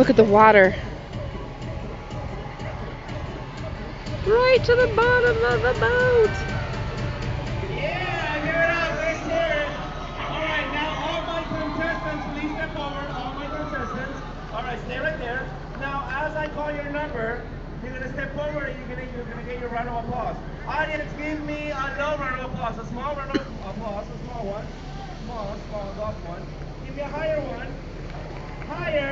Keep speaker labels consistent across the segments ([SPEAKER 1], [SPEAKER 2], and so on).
[SPEAKER 1] Look at the water. Right to the bottom of the boat.
[SPEAKER 2] Yeah, give it up. Let's. All right, now all my contestants, please step forward. All my contestants. All right, stay right there. Now, as I call your number, you're gonna step forward and you're gonna you're gonna get your round of applause. Audience, give me a low round of applause, a small round of applause, a small one, small, small, soft one. Give me a higher one, higher, as loud as you can.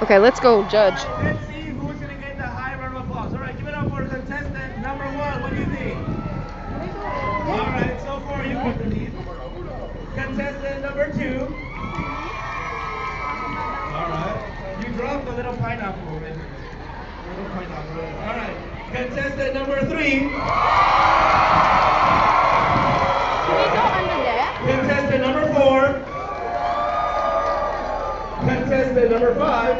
[SPEAKER 1] Okay, let's go judge.
[SPEAKER 2] Right, let's see who's gonna get the high round of applause. All right, give it up for contestant number one. What do you think? All right, so far you got the lead. Contestant number two. All right, you dropped a little pineapple. A little pineapple. All right, contestant number three. Contestant number five.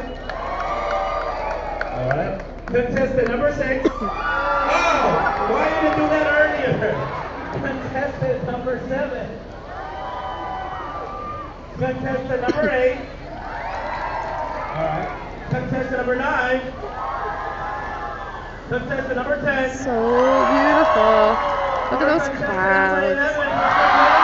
[SPEAKER 2] All right. Contestant number six. Oh, why didn't you do that earlier? Contestant number seven. Contestant number eight. All right. Contestant number nine. Contestant number ten.
[SPEAKER 1] So beautiful. Look at those clouds.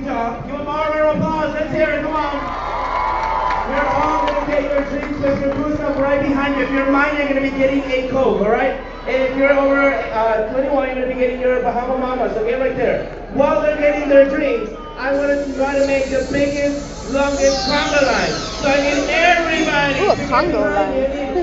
[SPEAKER 2] Job. Give them all a round of applause. Let's hear it. Come on. We're all going to get your drinks with your booze up right behind you. If you're mine, you're going to be getting a Coke, all right? And if you're over uh, 21, you're going to be getting your Bahama Mama. So get right there. While they're getting their drinks, I want to try to make the biggest, longest conga line. So I need everybody
[SPEAKER 1] Ooh, a conga line.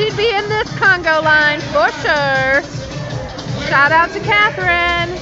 [SPEAKER 1] she'd be in this conga line for sure. Shout out to Catherine.